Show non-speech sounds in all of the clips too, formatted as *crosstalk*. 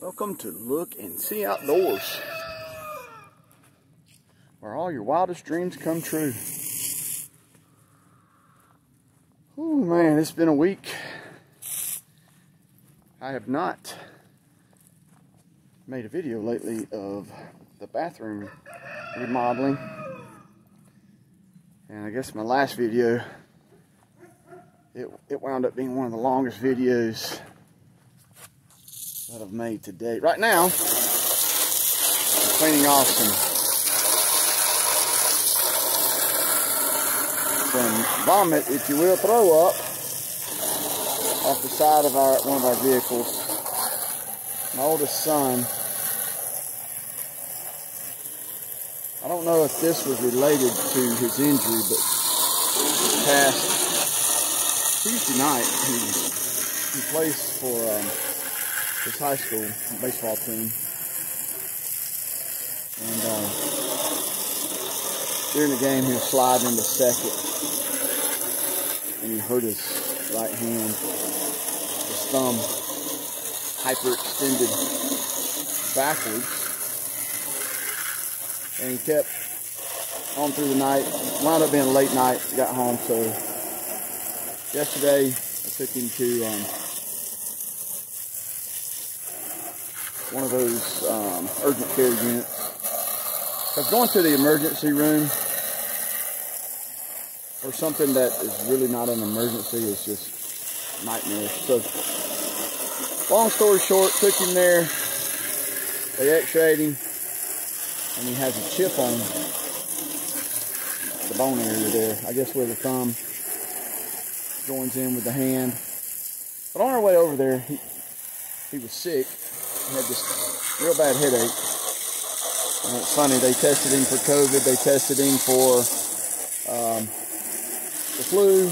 Welcome to Look and See Outdoors, where all your wildest dreams come true. Oh man, it's been a week. I have not made a video lately of the bathroom remodeling. And I guess my last video, it, it wound up being one of the longest videos that I've made to date. Right now, I'm cleaning off some, some vomit, if you will, throw up off the side of our one of our vehicles. My oldest son, I don't know if this was related to his injury, but past Tuesday night, he, he for um, his high school baseball team. And uh, during the game, he was sliding into second, and he hurt his right hand, his thumb hyperextended backwards, and he kept on through the night. Wound up being late night. Got home, so yesterday I took him to. Um, one of those um, urgent care units. Because going to the emergency room for something that is really not an emergency is just nightmare. So, long story short, took him there. They x-rayed him, and he has a chip on the bone area there. I guess where the thumb joins in with the hand. But on our way over there, he, he was sick had this real bad headache. And it's funny, they tested him for COVID, they tested him for um, the flu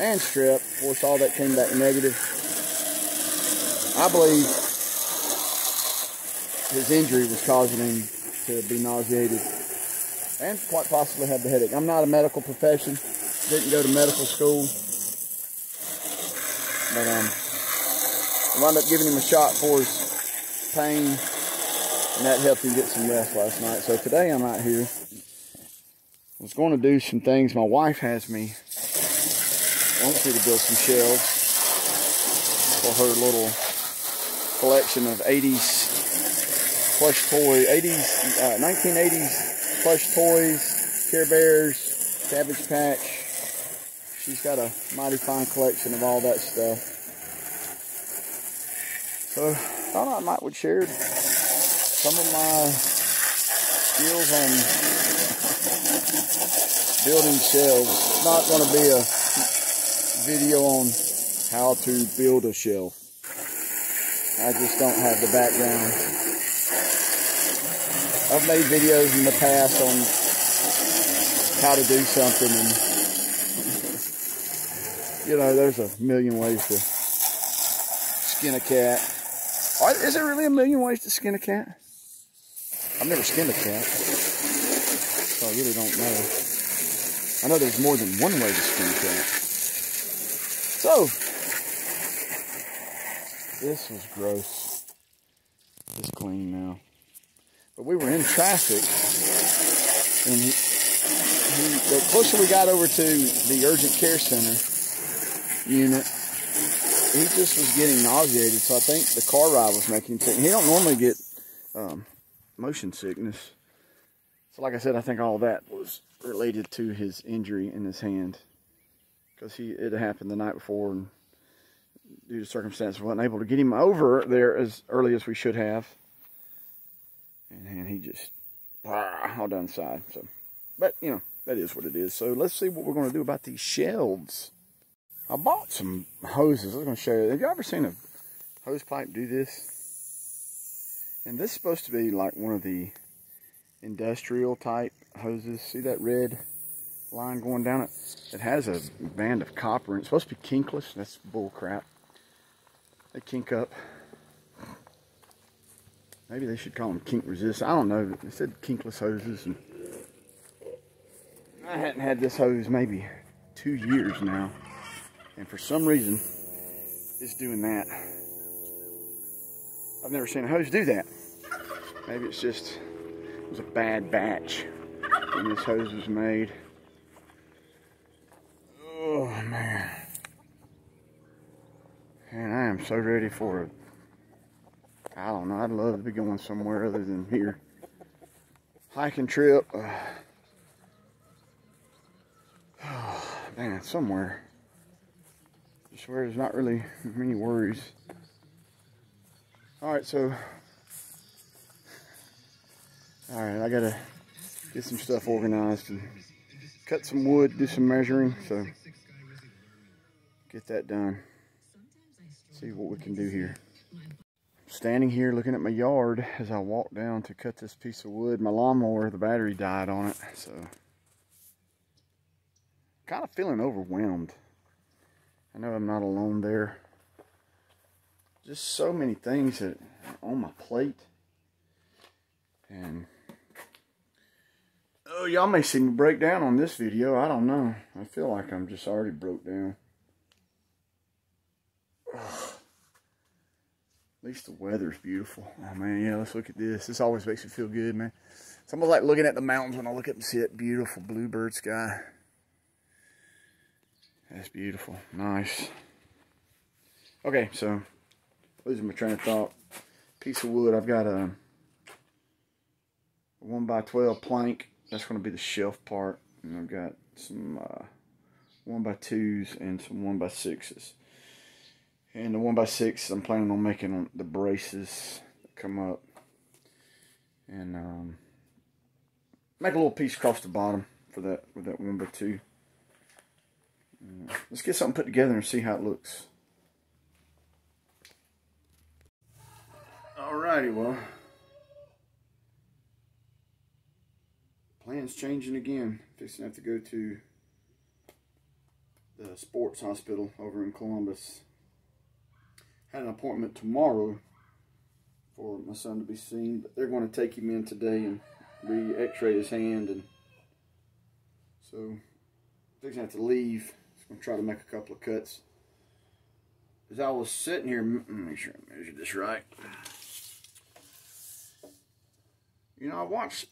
and strep. Of course, all that came back negative. I believe his injury was causing him to be nauseated and quite possibly have the headache. I'm not a medical profession, didn't go to medical school, but um, I wound up giving him a shot for his pain, and that helped him get some rest last night. So today I'm out here. I was going to do some things. My wife has me I wants me to build some shelves for her little collection of 80s plush toy, 80s, uh, 1980s plush toys, Care Bears, Cabbage Patch. She's got a mighty fine collection of all that stuff. So thought I might would share some of my skills on building shelves. Not going to be a video on how to build a shelf. I just don't have the background. I've made videos in the past on how to do something and *laughs* you know, there's a million ways to skin a cat. Is there really a million ways to skin a cat? I've never skinned a cat, so I really don't know. I know there's more than one way to skin a cat. So, this was gross. It's clean now. But we were in traffic, and he, he, the closer we got over to the urgent care center unit, he just was getting nauseated, so I think the car ride was making him sick. He don't normally get um, motion sickness. So like I said, I think all that was related to his injury in his hand. Because he it happened the night before, and due to circumstances, wasn't able to get him over there as early as we should have. And, and he just, ah, all done side. So, But, you know, that is what it is. So let's see what we're going to do about these shelves. I bought some hoses. I was going to show you. Have you ever seen a hose pipe do this? And this is supposed to be like one of the industrial type hoses. See that red line going down it? It has a band of copper and it's supposed to be kinkless. That's bull crap. They kink up. Maybe they should call them kink resist. I don't know. They said kinkless hoses. and I hadn't had this hose maybe two years now. And for some reason, it's doing that. I've never seen a hose do that. Maybe it's just, it was a bad batch when this hose was made. Oh man. And I am so ready for it. I don't know, I'd love to be going somewhere other than here. Hiking trip. Uh, *sighs* oh, man, somewhere. Just where there's not really many worries. Alright, so Alright, I gotta get some stuff organized and cut some wood, do some measuring, so get that done. See what we can do here. Standing here looking at my yard as I walk down to cut this piece of wood. My lawnmower, the battery died on it, so kind of feeling overwhelmed. I know I'm not alone there. Just so many things that on my plate. And Oh, y'all may see me break down on this video. I don't know. I feel like I'm just already broke down. At least the weather's beautiful. Oh, man, yeah, let's look at this. This always makes me feel good, man. It's almost like looking at the mountains when I look up and see that beautiful bluebird sky. That's beautiful. Nice. Okay, so, losing my train of thought. Piece of wood. I've got a 1 by 12 plank that's going to be the shelf part. And I've got some uh, 1 by 2s and some 1 by 6s And the 1 by 6 I'm planning on making the braces that come up. And um, make a little piece across the bottom for that with that 1 by 2 uh, Let's get something put together and see how it looks. Alrighty, well. Plan's changing again. Fixing to have to go to the sports hospital over in Columbus. Had an appointment tomorrow for my son to be seen, but they're going to take him in today and re-x-ray his hand, and so fixing to have to leave. To try to make a couple of cuts. As I was sitting here, mm, make sure I measure this right. You know, I watched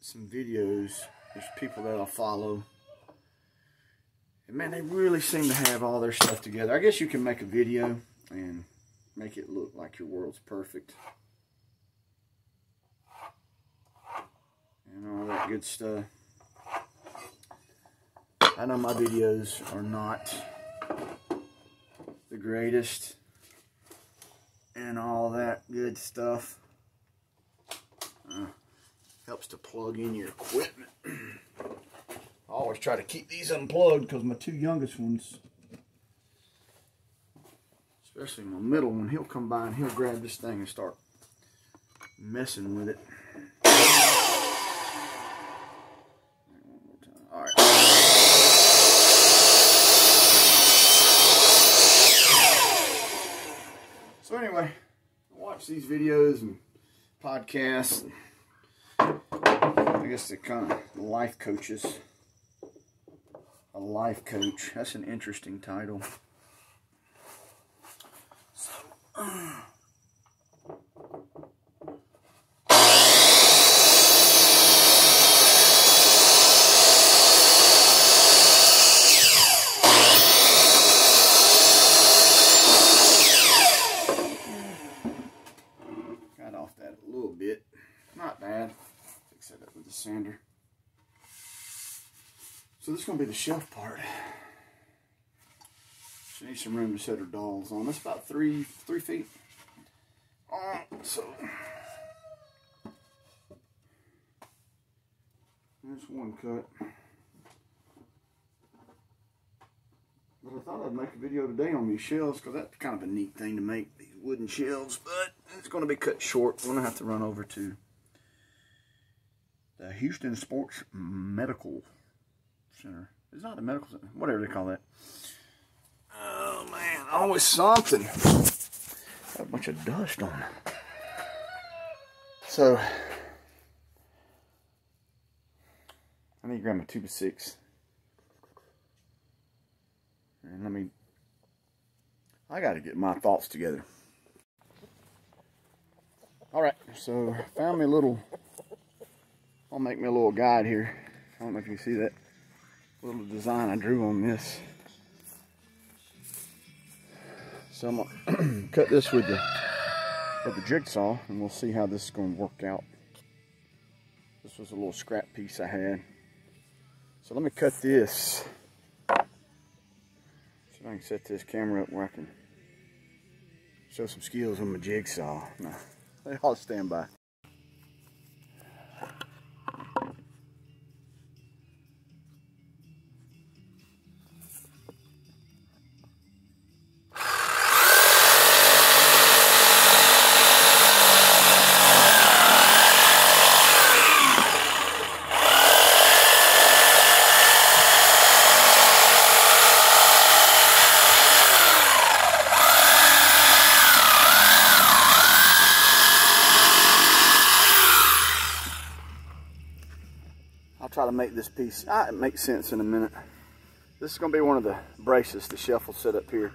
some videos. There's people that I follow. And man, they really seem to have all their stuff together. I guess you can make a video and make it look like your world's perfect. And all that good stuff. I know my videos are not the greatest and all that good stuff. Uh, helps to plug in your equipment. *clears throat* I always try to keep these unplugged because my two youngest ones, especially my middle one, he'll come by and he'll grab this thing and start messing with it. So anyway, watch these videos and podcasts. I guess they're kind of life coaches. A life coach. That's an interesting title. So, uh, sander. So this is going to be the shelf part. She needs some room to set her dolls on. That's about three three feet. So there's one cut. But I thought I'd make a video today on these shelves because that's kind of a neat thing to make these wooden shelves. But it's going to be cut short. We're going to have to run over to Hughston Sports Medical Center. It's not a medical center, whatever they call that. Oh man, always something. Got a bunch of dust on it. So, I need to grab my two by six. And let me, I got to get my thoughts together. All right, so found me a little, I'll make me a little guide here. I don't know if you see that little design I drew on this. So I'm gonna *clears throat* cut this with the, with the jigsaw and we'll see how this is gonna work out. This was a little scrap piece I had. So let me cut this. See if I can set this camera up where I can show some skills on my jigsaw. No. I'll *laughs* stand by. Try to make this piece, ah, it makes sense in a minute. This is to be one of the braces the shelf will sit up here.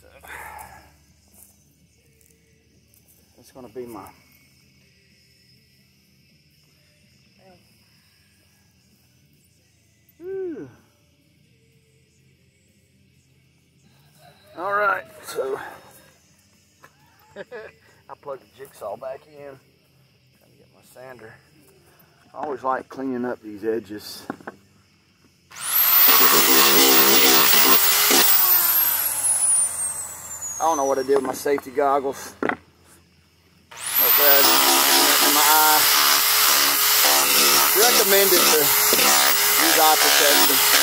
So, that's to be my All right, so *laughs* I plugged the jigsaw back in. Trying to get my sander. I always like cleaning up these edges. I don't know what I did with my safety goggles. Not bad. My eye. Recommended to use eye protection.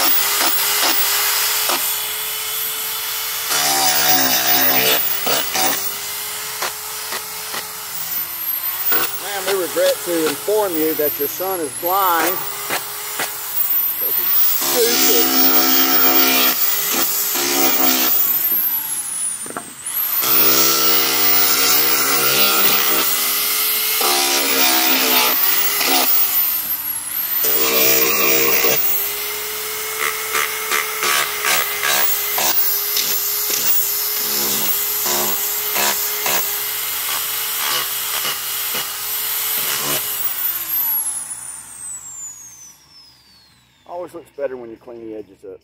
Regret to inform you that your son is blind. He's stupid. Always looks better when you up.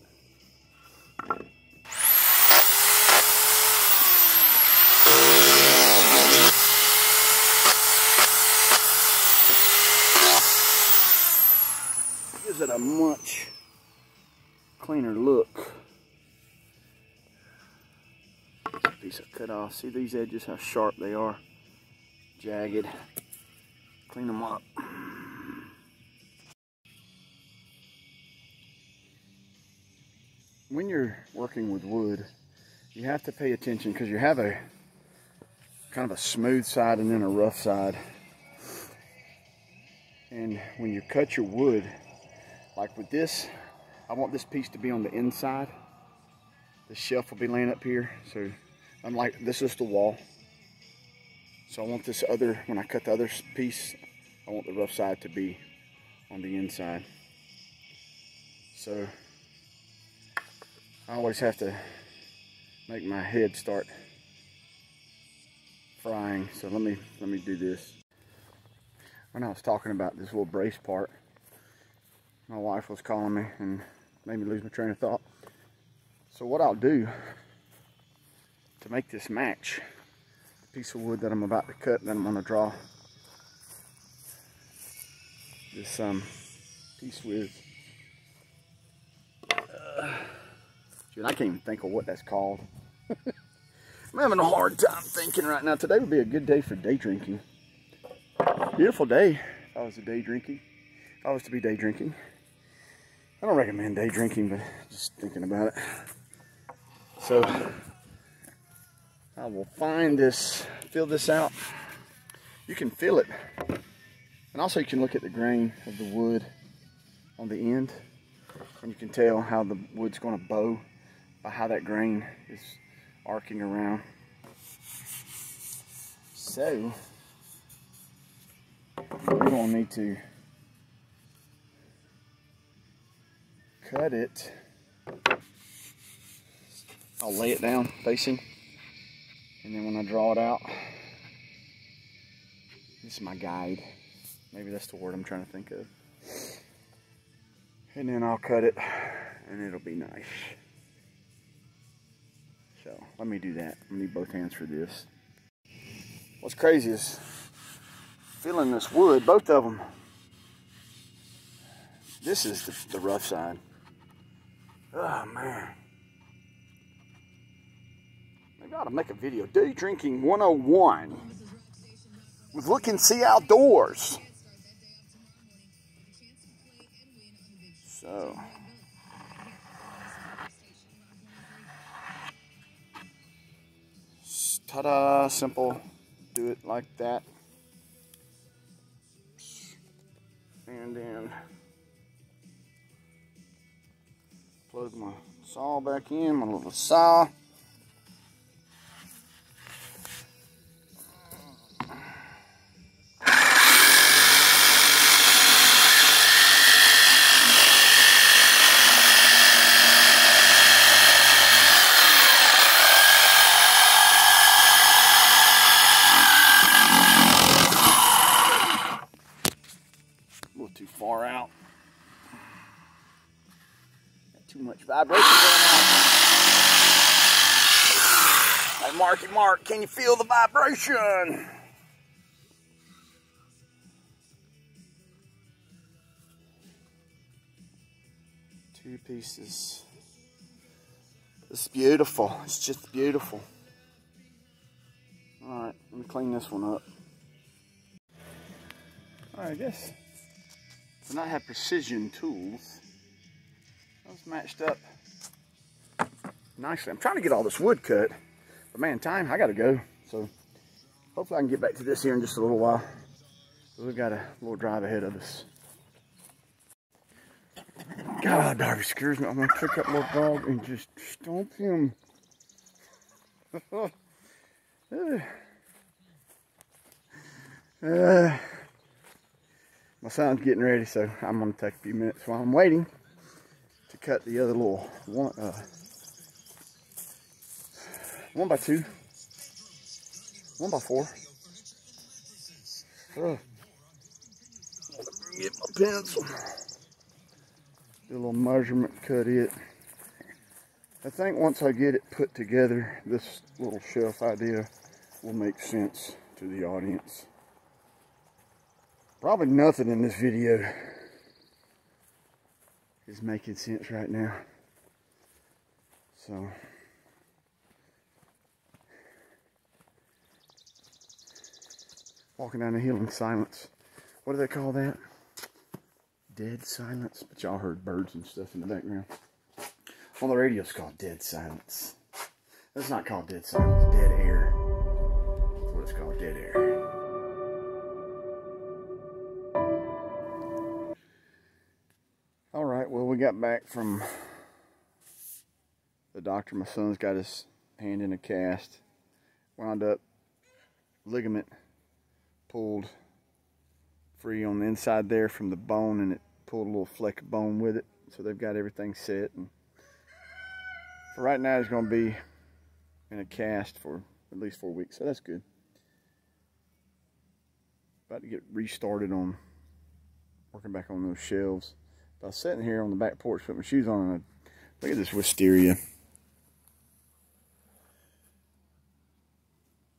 Gives it a much cleaner look. Piece of cut off. See these edges, how sharp they are. Jagged. Clean them up. When you're working with wood, you have to pay attention because you have a kind of a smooth side and then a rough side. And when you cut your wood, like with this, I want this piece to be on the inside. The shelf will be laying up here. So I'm like, this is the wall. So I want this other, when I cut the other piece, I want the rough side to be on the inside. So I always have to make my head start frying. So let me let me do this. When I was talking about this little brace part, my wife was calling me and made me lose my train of thought. So what I'll do to make this match the piece of wood that I'm about to cut, then I'm to draw this um, piece with Dude, I can't even think of what that's called. *laughs* I'm having a hard time thinking right now. Today would be a good day for day drinking. Beautiful day if I was a day drinking. If I was to be day drinking. I don't recommend day drinking, but just thinking about it. So, I will find this, fill this out. You can feel it. And also you can look at the grain of the wood on the end. And you can tell how the wood's going to bow by how that grain is arcing around. So, we're going to need to cut it. I'll lay it down facing, and then when I draw it out, This is my guide. Maybe that's the word I'm trying to think of. And then I'll cut it and it'll be nice. So let me do that. I need both hands for this. What's crazy is feeling this wood, both of them. This is the, the rough side. Oh man. Maybe I ought to make a video. Day drinking 101 with Look and See Outdoors. So. Ta-da, simple. Do it like that. And then plug my saw back in, my little saw. Mark, can you feel the vibration? Two pieces. It's beautiful. It's just beautiful. Alright, let me clean this one up. Alright, I guess when I have precision tools, those matched up nicely. I'm trying to get all this wood cut, but man, time, I gotta go. So hopefully I can get back to this here in just a little while. We've got a little drive ahead of us. God, Darby scares me. I'm gonna pick up my dog and just stomp him. uh, *laughs* my son's getting ready, so I'm gonna take a few minutes while I'm waiting to cut the other little one, uh, one by two, one by four. Uh, get my pencil. Do a little measurement, cut it. I think once I get it put together, this little shelf idea will make sense to the audience. Probably nothing in this video is making sense right now. So, walking down the hill in silence. What do they call that? Dead silence. But y'all heard birds and stuff in the background. On the radio, it's called dead silence. That's not called dead silence, dead air. That's what it's called, dead air. All right. Well, we got back from the doctor, my son's got his hand in a cast. Wound up ligament pulled free on the inside there from the bone and it pulled a little fleck of bone with it. So they've got everything set. And for right now, he's going to be in a cast for at least four weeks. So that's good. About to get restarted on working back on those shelves. I was sitting here on the back porch, put my shoes on, and I, look at this wisteria.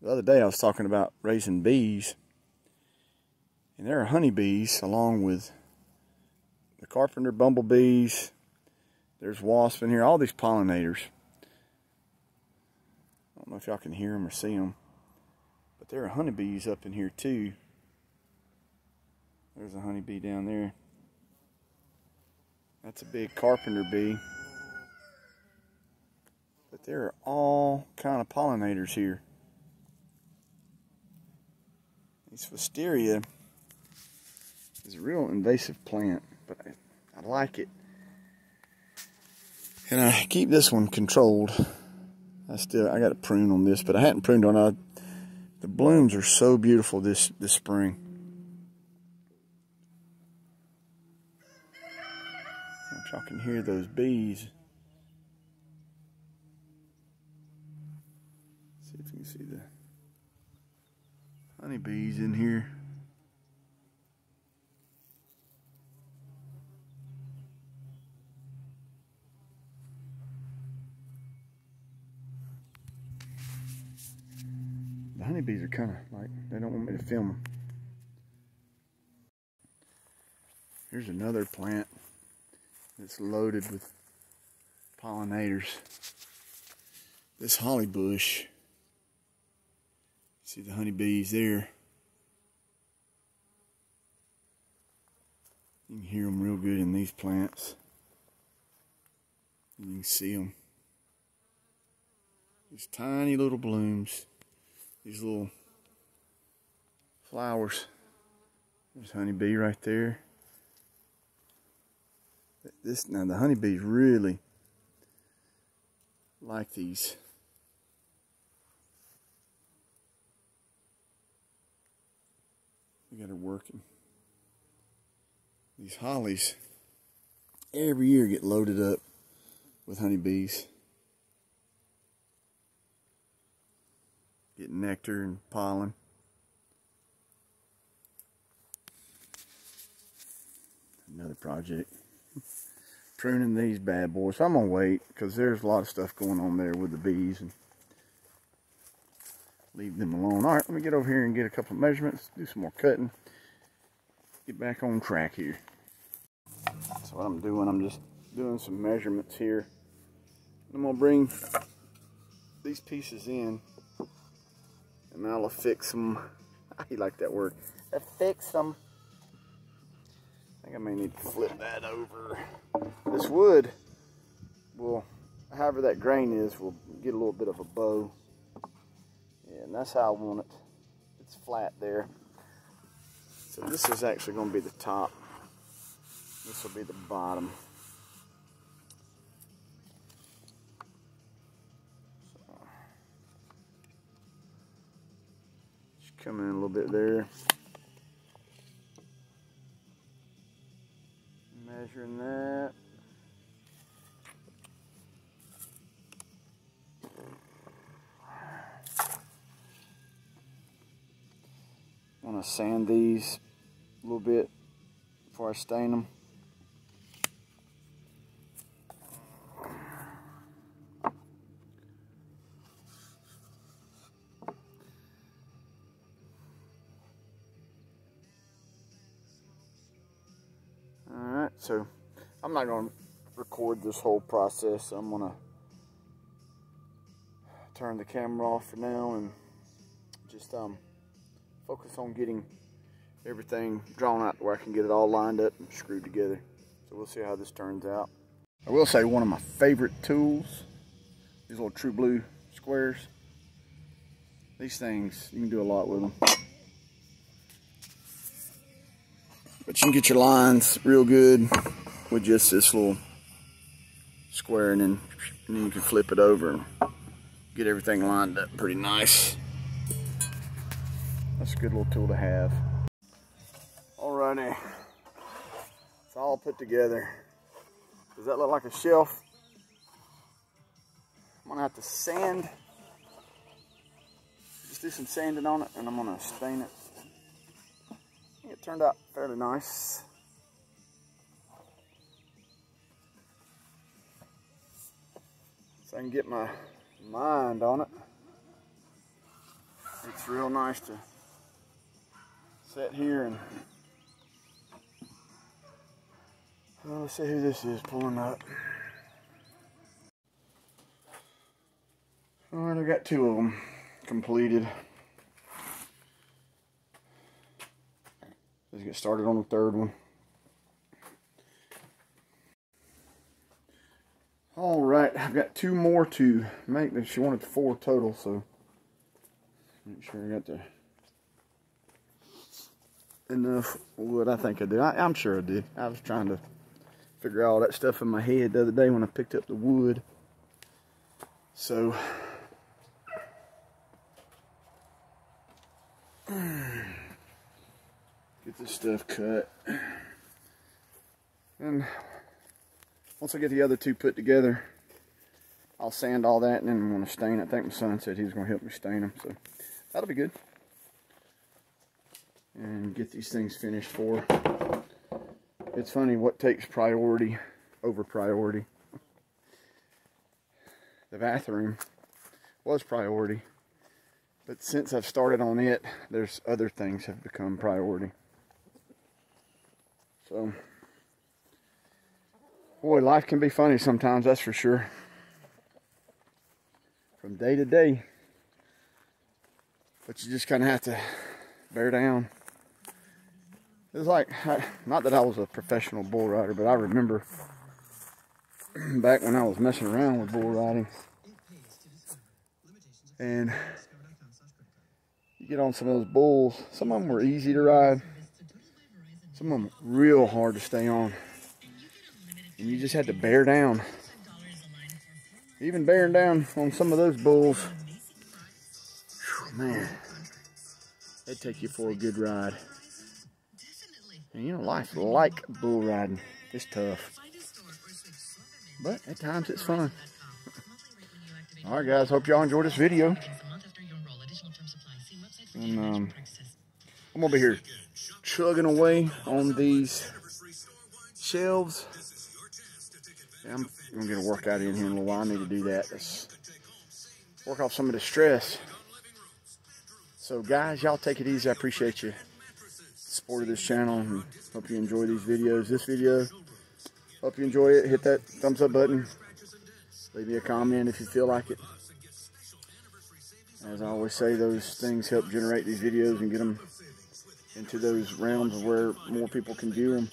The other day I was talking about raising bees, and there are honeybees along with the carpenter bumblebees. There's wasps in here, all these pollinators. I don't know if y'all can hear them or see them, but there are honeybees up in here too. There's a honeybee down there. That's a big carpenter bee. But there are all kind of pollinators here. These wisteria is a real invasive plant, but I, I like it. And I keep this one controlled. I still I got to prune on this, but I hadn't pruned on it. The blooms are so beautiful this this spring. Y'all can hear those bees. See if you can see the honeybees in here. The honeybees are kind of like, they don't want me to film them. Here's another plant that's loaded with pollinators. This holly bush, see the honeybees there. You can hear them real good in these plants. You can see them. These tiny little blooms. These little flowers. There's honeybee right there. This now the honeybees really like these. We got her working. These hollies every year get loaded up with honeybees. Get nectar and pollen. Another project. Pruning these bad boys. I'm gonna wait because there's a lot of stuff going on there with the bees and leave them alone. All right, let me get over here and get a couple of measurements, do some more cutting, get back on track here. So what I'm doing, I'm just doing some measurements here. I'm gonna bring these pieces in and I'll affix them. *laughs* I like that word. Affix them. I think I may need to flip that over. This wood will, however that grain is, will get a little bit of a bow. Yeah, and that's how I want it. It's flat there. So this is actually going to be the top. This will be the bottom. Come in a little bit there. Measuring that. Want to sand these a little bit before I stain them. This whole process. I'm going to turn the camera off for now and just um, focus on getting everything drawn out where I can get it all lined up and screwed together. So we'll see how this turns out. I will say one of my favorite tools, these little True Blue squares. These things, you can do a lot with them. But you can get your lines real good with just this little square and then, and then you can flip it over and get everything lined up pretty nice. That's a good little tool to have. Alrighty, it's all put together. Does that look like a shelf? I'm gonna have to sand, just do some sanding on it and I'm gonna stain it it turned out fairly nice. I can get my mind on it. It's real nice to sit here and well, let's see who this is pulling up. All right, I got two of them completed. Let's get started on the third one. All right, I've got two more to make. She wanted four total, so make sure I got the enough wood. I think I did. I, am sure I did. I was trying to figure all that stuff in my head the other day when I picked up the wood. So Get this stuff cut. And once I get the other two put together, I'll sand all that and then I'm going to stain it. I think my son said he was going to help me stain them. So that'll be good. And get these things finished for. It's funny what takes priority over priority. The bathroom was priority. But since I've started on it, there's other things have become priority. So, boy, life can be funny sometimes, that's for sure. From day to day. But you just kind of have to bear down. It's like, not that I was a professional bull rider, but I remember *clears throat* back when I was messing around with bull riding. And you get on some of those bulls. Some of them were easy to ride. Some of them real hard to stay on. And you just had to bear down. Even bearing down on some of those bulls. Whew, man, they take you for a good ride. And you know, life like bull riding. It's tough. But at times it's fun. *laughs* Alright guys, hope y'all enjoyed this video. And um, I'm gonna be here chugging away on these shelves. Yeah, I'm gonna get a workout in here in a little while. I need to do that. Let's work off some of the stress. So guys, y'all take it easy. I appreciate you support of this channel and hope you enjoy these videos. This video, hope you enjoy it. Hit that thumbs up button. Leave me a comment if you feel like it. As I always say, those things help generate these videos and get them into those realms where more people can view them.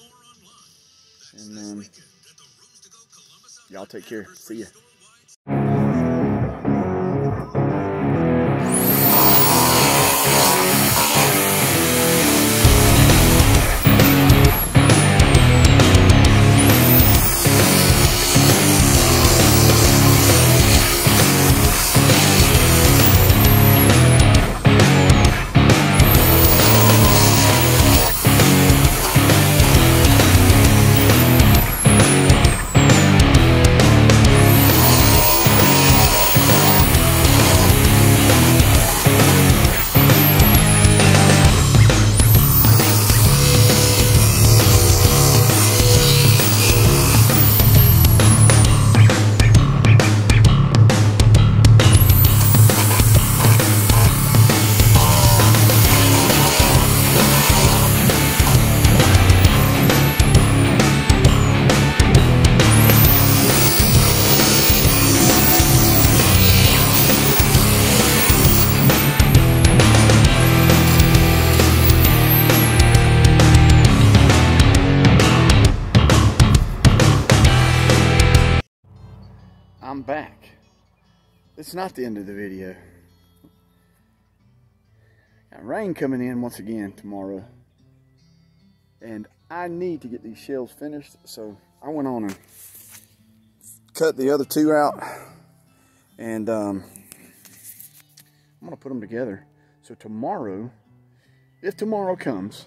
And um, y'all take care. See ya. It's not the end of the video. Got rain coming in once again tomorrow. And I need to get these shells finished, so I went on and cut the other two out. And um, I'm gonna put them together. So tomorrow, if tomorrow comes,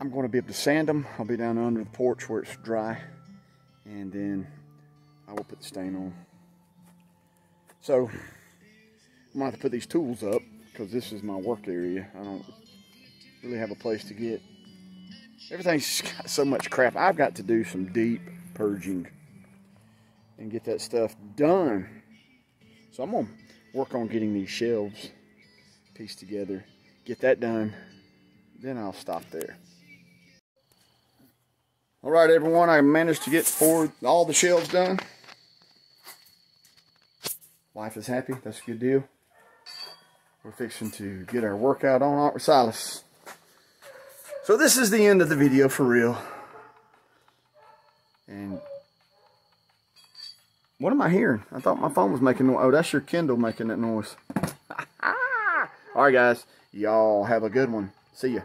I'm gonna be able to sand them. I'll be down under the porch where it's dry and then I will put the stain on. So I'm gonna have to put these tools up because this is my work area. I don't really have a place to get. Everything's *laughs* got so much crap. I've got to do some deep purging and get that stuff done. So I'm gonna work on getting these shelves pieced together, get that done, then I'll stop there. All right, everyone, I managed to get four, all the shelves done. Life is happy. That's a good deal. We're fixing to get our workout on Aunt Silas. So this is the end of the video for real. And what am I hearing? I thought my phone was making noise. Oh, that's your Kindle making that noise. *laughs* All right, guys. Y'all have a good one. See ya.